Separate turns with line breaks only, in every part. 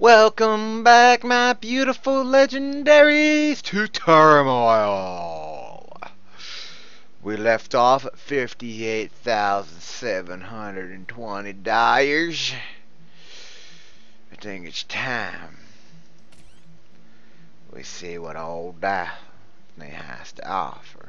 Welcome back, my beautiful legendaries, to Turmoil. We left off at 58,720 dollars. I think it's time we see what old Daphne has to offer.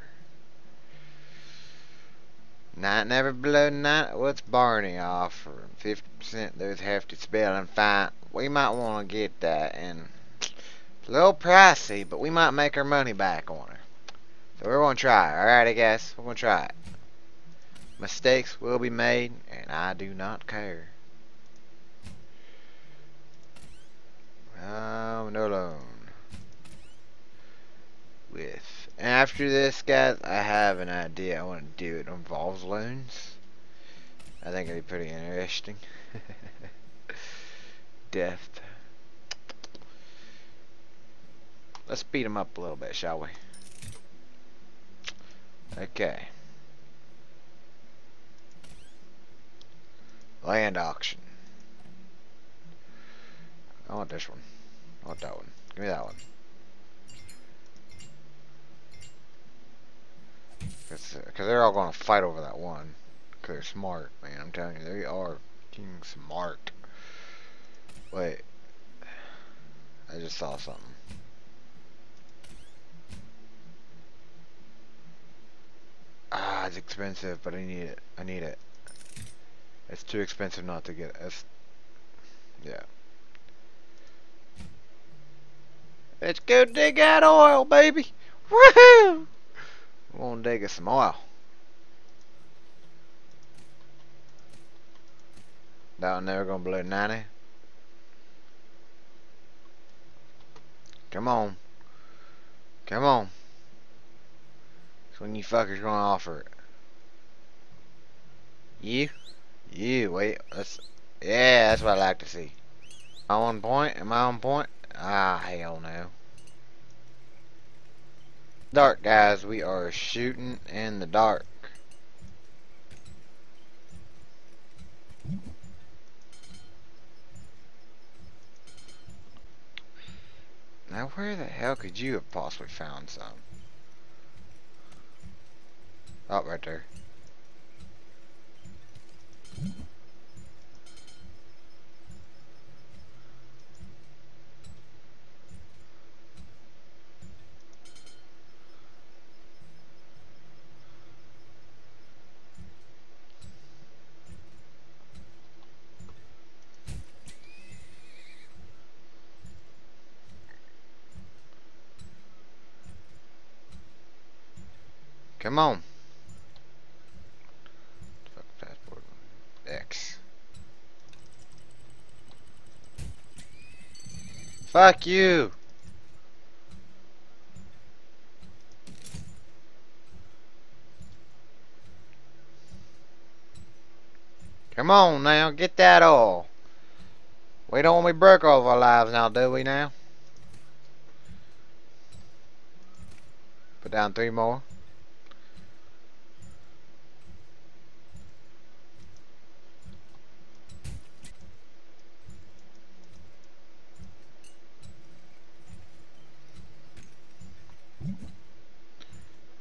Night never below night. What's Barney offering? 50% those hefty spelling fine. We might want to get that, and it's a little pricey, but we might make our money back on her. So we're to try. Alrighty, guys. We're going to try it. Mistakes will be made, and I do not care. I'm alone. With after this, guys, I have an idea I want to do. It involves loans. I think it'd be pretty interesting. Death. Let's beat him up a little bit, shall we? Okay. Land auction. I want this one. I want that one. Give me that one. Because they're all going to fight over that one. Because they're smart, man. I'm telling you, they are king smart. Wait. I just saw something. Ah, it's expensive, but I need it. I need it. It's too expensive not to get it. It's, yeah. Let's go dig out oil, baby. Woohoo! Some oil. That one never gonna blow 90. Come on. Come on. That's when you fuckers gonna offer it. You? You, wait, that's, yeah, that's what I like to see. Am I on point? Am I on point? Ah, hell no. Dark, guys, we are shooting in the dark. Now, where the hell could you have possibly found some? Oh, right there. Come on. Fuck passport. X. Fuck you. Come on now, get that all. We don't want to be broke all of our lives now, do we now? Put down three more.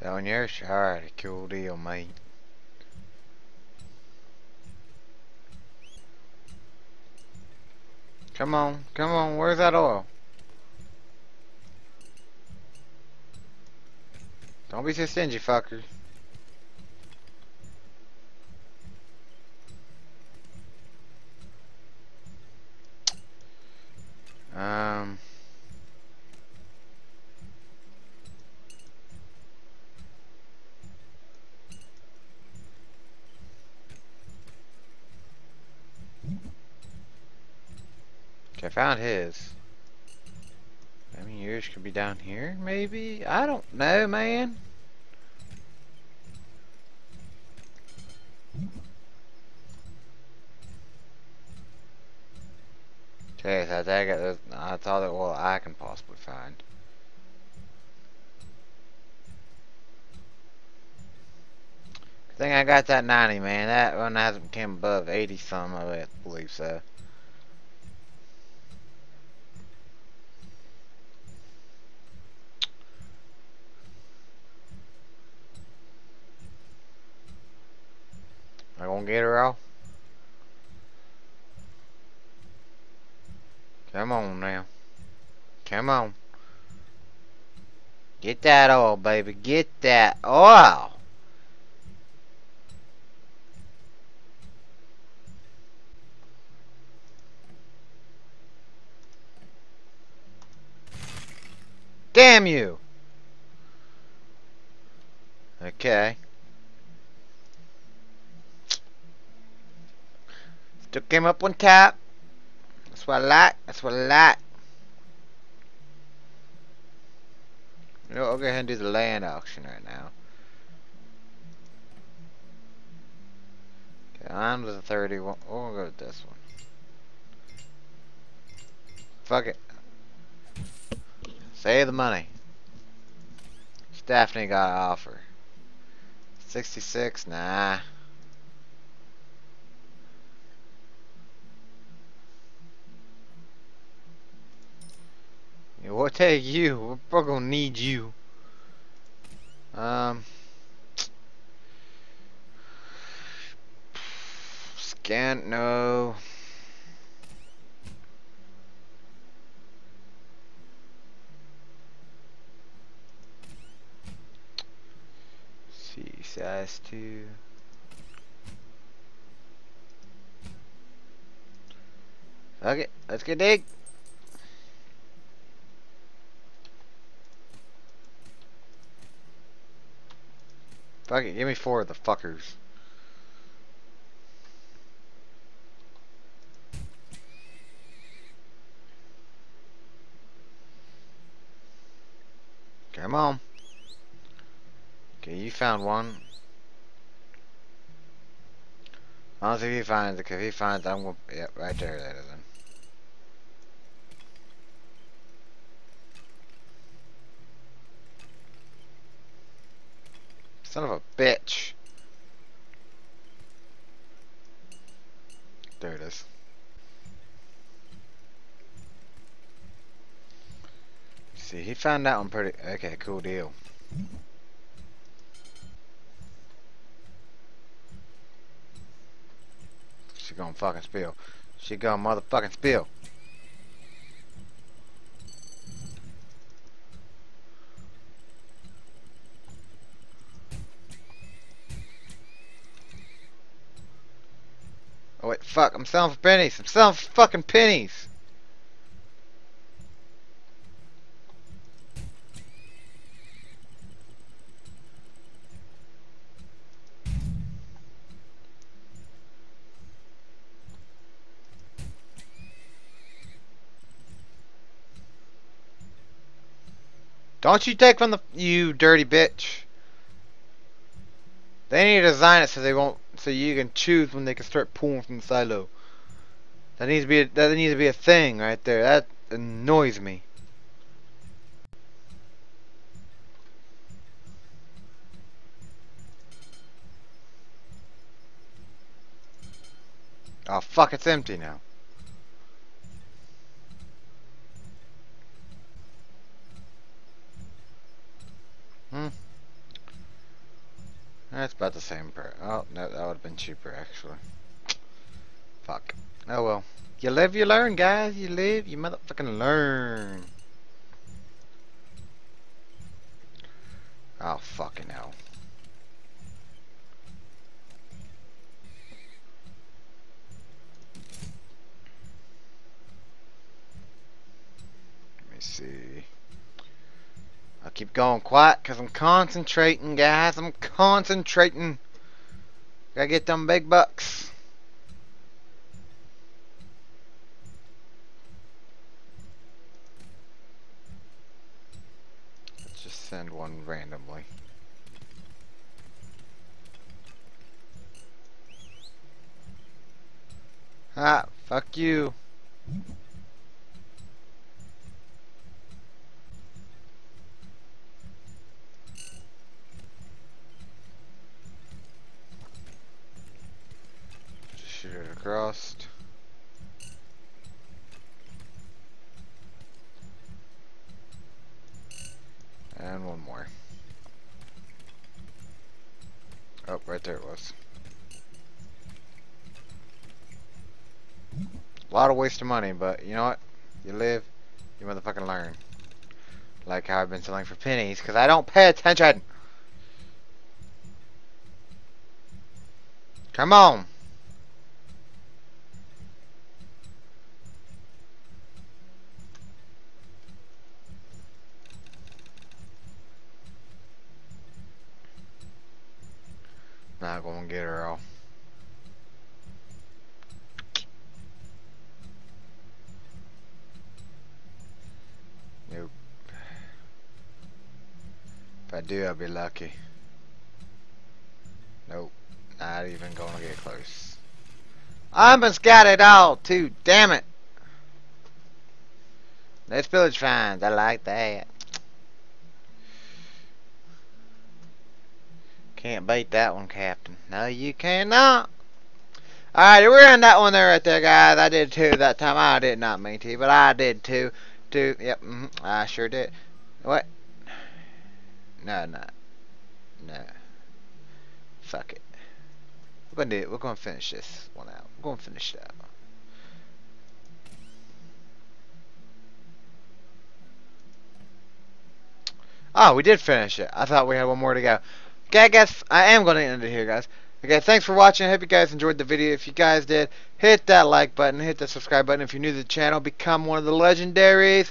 On your a cool deal, mate. Come on, come on, where's that oil? Don't be so stingy, fucker. Um... Okay, I found his. I mean, yours could be down here, maybe? I don't know, man. Okay, so I think it, I thought that well I can possibly find. I think I got that 90, man. That one hasn't come above 80 some, I believe so. Gonna get her all? Come on now. Come on. Get that oil, baby. Get that oil. Damn you! Okay. Still came up on top. That's what I like. That's what I like. You know, I'll go ahead and do the land auction right now. Okay, on to the 31. Oh, we'll go with this one. Fuck it. Save the money. Stephanie got an offer. 66? Nah. Yeah, we'll take you. We're gonna need you. Um. Scan, no. See, size 2. Okay, let's get dig. Fuck it, give me four of the fuckers. Come on. Okay, you found one. See if he finds it, if he finds it, I'm gonna, yep, right there, that is it. Son of a bitch. There it is. See, he found that one pretty... Okay, cool deal. She gonna fucking spill. She gonna motherfucking spill. Oh wait, fuck, I'm selling for pennies. I'm selling for fucking pennies. Don't you take from the you dirty bitch. They need to design it so they won't so you can choose when they can start pulling from the silo. That needs to be a, that needs to be a thing right there. That annoys me. Oh fuck, it's empty now. That's about the same price. Oh, no, that would have been cheaper, actually. Fuck. Oh, well. You live, you learn, guys. You live, you motherfucking learn. Oh, fucking hell. Let me see. I'll keep going quiet because I'm concentrating, guys. I'm concentrating. Gotta get them big bucks. Let's just send one randomly. Ah, fuck you. crossed. And one more. Oh, right there it was. A lot of waste of money, but you know what? You live, you motherfucking learn. Like how I've been selling for pennies, because I don't pay attention! Come on! Not gonna get her all. Nope. If I do, I'll be lucky. Nope. Not even gonna get close. I'm been scouted all, too, damn it. This village finds, I like that. Can't beat that one, Captain. No, you cannot. Alright, we're in that one there right there, guys. I did too that time. I did not mean to, but I did too. Too. Yep, mm -hmm, I sure did. What? No, no. No. Fuck it. We're gonna do it. We're gonna finish this one out. We're gonna finish it out. Oh, we did finish it. I thought we had one more to go. Okay, I guess I am going to end it here, guys. Okay, thanks for watching. I hope you guys enjoyed the video. If you guys did, hit that like button, hit that subscribe button. If you're new to the channel, become one of the legendaries.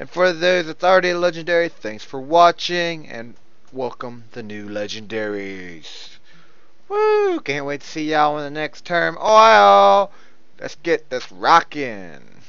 And for those that's already a legendary, thanks for watching, and welcome the new legendaries. Woo! Can't wait to see y'all in the next term. Oil! Let's get this rocking.